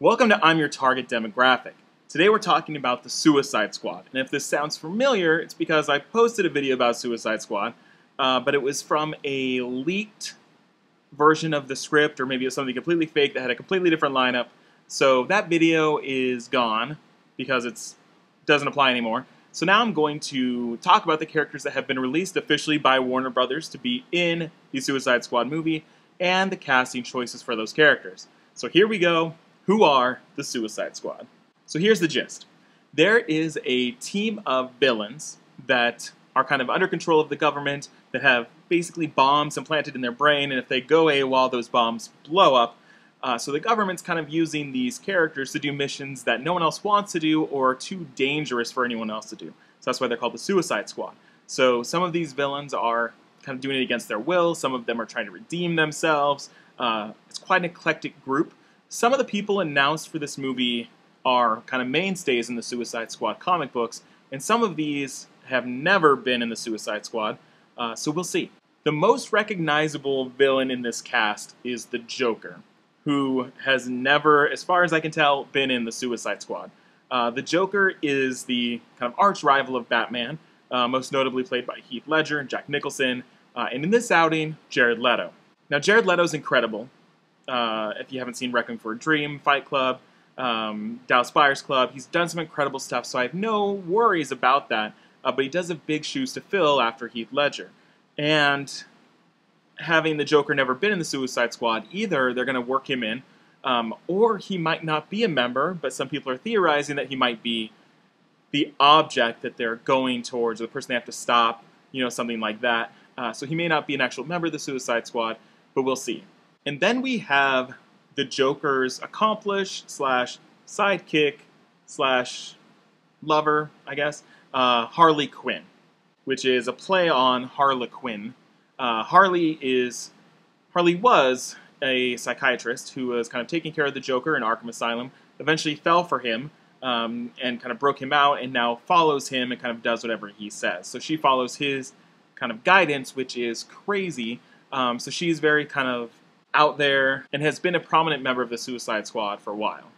Welcome to I'm Your Target Demographic. Today we're talking about the Suicide Squad, and if this sounds familiar, it's because I posted a video about Suicide Squad, uh, but it was from a leaked version of the script, or maybe it was something completely fake that had a completely different lineup. So that video is gone because it doesn't apply anymore. So now I'm going to talk about the characters that have been released officially by Warner Brothers to be in the Suicide Squad movie and the casting choices for those characters. So here we go who are the Suicide Squad? So here's the gist there is a team of villains that are kind of under control of the government that have basically bombs implanted in their brain, and if they go AWOL, those bombs blow up. Uh, so the government's kind of using these characters to do missions that no one else wants to do or are too dangerous for anyone else to do. So that's why they're called the Suicide Squad. So some of these villains are kind of doing it against their will. Some of them are trying to redeem themselves. Uh, it's quite an eclectic group. Some of the people announced for this movie are kind of mainstays in the Suicide Squad comic books, and some of these have never been in the Suicide Squad, uh, so we'll see. The most recognizable villain in this cast is the Joker, who has never, as far as I can tell, been in the Suicide Squad. Uh, the Joker is the kind of arch rival of Batman, uh, most notably played by Heath Ledger and Jack Nicholson, uh, and in this outing, Jared Leto. Now, Jared Leto's incredible. Uh, if you haven't seen Requiem for a Dream, Fight Club, um, Dallas Buyers Club, he's done some incredible stuff, so I have no worries about that. Uh, but he does have big shoes to fill after Heath Ledger. And having the Joker never been in the Suicide Squad either, they're going to work him in. Um, or he might not be a member, but some people are theorizing that he might be the object that they're going towards, or the person they have to stop, you know, something like that. Uh, so he may not be an actual member of the Suicide Squad, but we'll see. And then we have the Joker's accomplice slash sidekick slash lover, I guess, uh, Harley Quinn, which is a play on Harlequin. Uh, Harley is Harley was a psychiatrist who was kind of taking care of the Joker in Arkham Asylum. Eventually, fell for him um, and kind of broke him out, and now follows him and kind of does whatever he says. So she follows his kind of guidance, which is crazy. Um, so she's very kind of out there and has been a prominent member of the Suicide Squad for a while.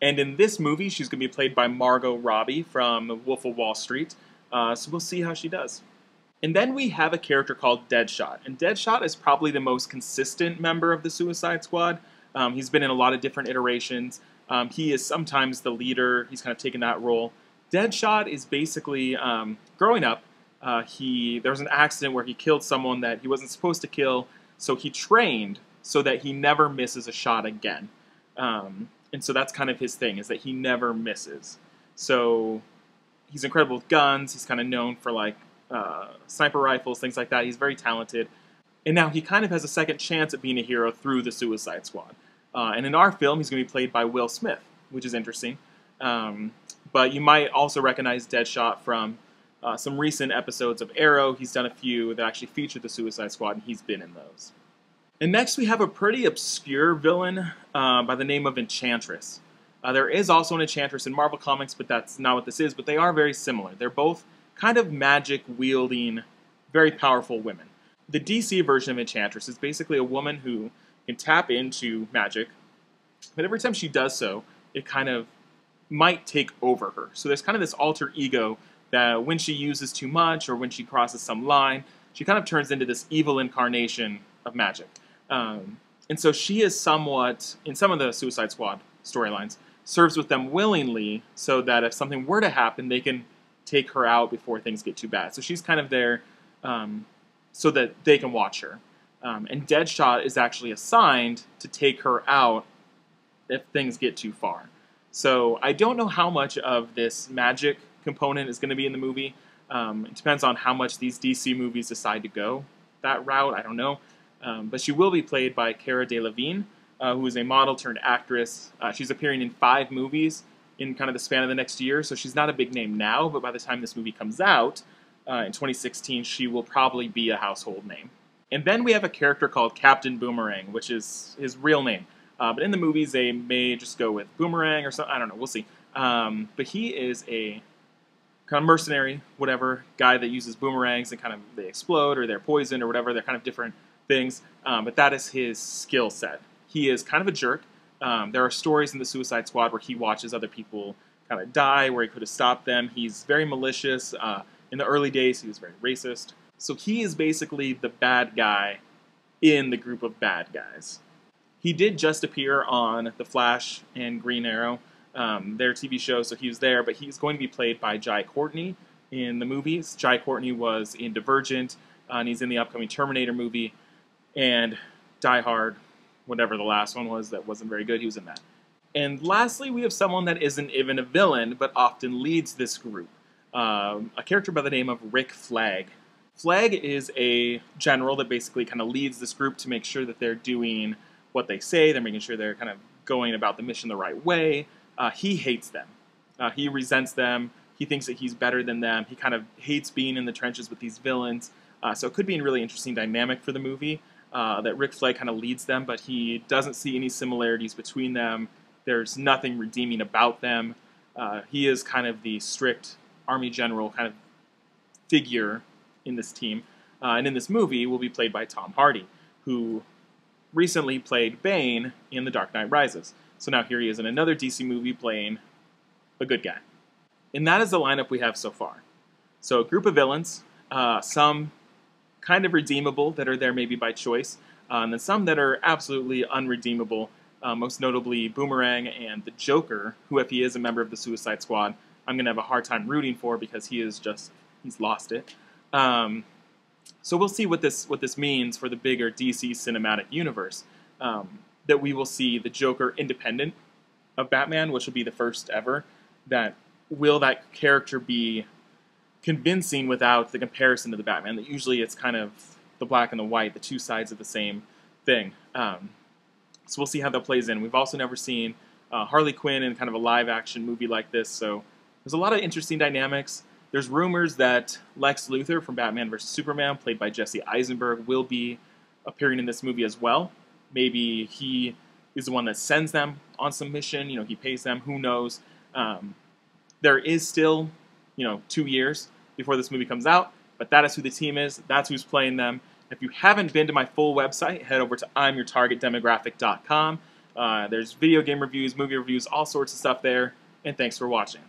And in this movie, she's going to be played by Margot Robbie from Wolf of Wall Street. Uh, so we'll see how she does. And then we have a character called Deadshot. And Deadshot is probably the most consistent member of the Suicide Squad. Um, he's been in a lot of different iterations. Um, he is sometimes the leader, he's kind of taken that role. Deadshot is basically um, growing up. Uh, he there was an accident where he killed someone that he wasn't supposed to kill, so he trained so that he never misses a shot again. Um, and so that's kind of his thing is that he never misses. So he's incredible with guns. He's kind of known for like uh, sniper rifles, things like that. He's very talented. And now he kind of has a second chance at being a hero through the Suicide Squad. Uh, and in our film, he's going to be played by Will Smith, which is interesting. Um, but you might also recognize Deadshot from uh, some recent episodes of Arrow. He's done a few that actually feature the Suicide Squad, and he's been in those. And next we have a pretty obscure villain uh, by the name of Enchantress. Uh, there is also an Enchantress in Marvel Comics, but that's not what this is, but they are very similar. They're both kind of magic wielding, very powerful women. The DC version of Enchantress is basically a woman who can tap into magic, but every time she does so, it kind of might take over her. So there's kind of this alter ego that when she uses too much or when she crosses some line, she kind of turns into this evil incarnation of magic. Um, and so she is somewhat, in some of the Suicide Squad storylines, serves with them willingly so that if something were to happen, they can take her out before things get too bad. So she's kind of there um, so that they can watch her. Um, and Deadshot is actually assigned to take her out if things get too far. So I don't know how much of this magic component is going to be in the movie. Um, it depends on how much these DC movies decide to go that route. I don't know. Um, but she will be played by Cara Delevingne, uh, who is a model turned actress. Uh, she's appearing in five movies in kind of the span of the next year, so she's not a big name now, but by the time this movie comes out uh, in 2016, she will probably be a household name. And then we have a character called Captain Boomerang, which is his real name. Uh, but in the movies, they may just go with Boomerang or something. I don't know. We'll see. Um, but he is a kind of mercenary, whatever guy that uses boomerangs and kind of they explode or they're poisoned or whatever. They're kind of different things, um, but that is his skill set. He is kind of a jerk. Um, there are stories in the Suicide Squad where he watches other people kind of die, where he could have stopped them. He's very malicious. Uh, in the early days, he was very racist. So he is basically the bad guy in the group of bad guys. He did just appear on The Flash and Green Arrow, um, their TV show, so he was there, but he's going to be played by Jai Courtney in the movies. Jai Courtney was in Divergent, uh, and he's in the upcoming Terminator movie, and Die Hard, whatever the last one was that wasn't very good, he was in that. And lastly, we have someone that isn't even a villain, but often leads this group. Um, a character by the name of Rick Flag. Flag is a general that basically kind of leads this group to make sure that they're doing what they say, they're making sure they're kind of going about the mission the right way. Uh, he hates them. Uh, he resents them. He thinks that he's better than them. He kind of hates being in the trenches with these villains. Uh, so it could be a really interesting dynamic for the movie uh, that Rick Flag kind of leads them, but he doesn't see any similarities between them. There's nothing redeeming about them. Uh, he is kind of the strict army general kind of figure in this team. Uh, and in this movie will be played by Tom Hardy, who recently played Bane in The Dark Knight Rises. So now here he is in another DC movie playing a good guy. And that is the lineup we have so far. So a group of villains, uh, some kind of redeemable that are there maybe by choice, uh, and then some that are absolutely unredeemable, uh, most notably Boomerang and the Joker, who if he is a member of the Suicide Squad, I'm going to have a hard time rooting for because he is just, he's lost it. Um, so we'll see what this what this means for the bigger DC cinematic universe. Um, that we will see the Joker independent of Batman, which will be the first ever. That will that character be convincing without the comparison to the Batman? That usually it's kind of the black and the white, the two sides of the same thing. Um, so we'll see how that plays in. We've also never seen uh, Harley Quinn in kind of a live action movie like this, so there's a lot of interesting dynamics. There's rumors that Lex Luthor from Batman vs. Superman, played by Jesse Eisenberg, will be appearing in this movie as well. Maybe he is the one that sends them on some mission. You know, he pays them. Who knows? Um, there is still, you know, two years before this movie comes out, but that is who the team is. That's who's playing them. If you haven't been to my full website, head over to I'mYourTargetDemographic.com. Uh, there's video game reviews, movie reviews, all sorts of stuff there. And thanks for watching.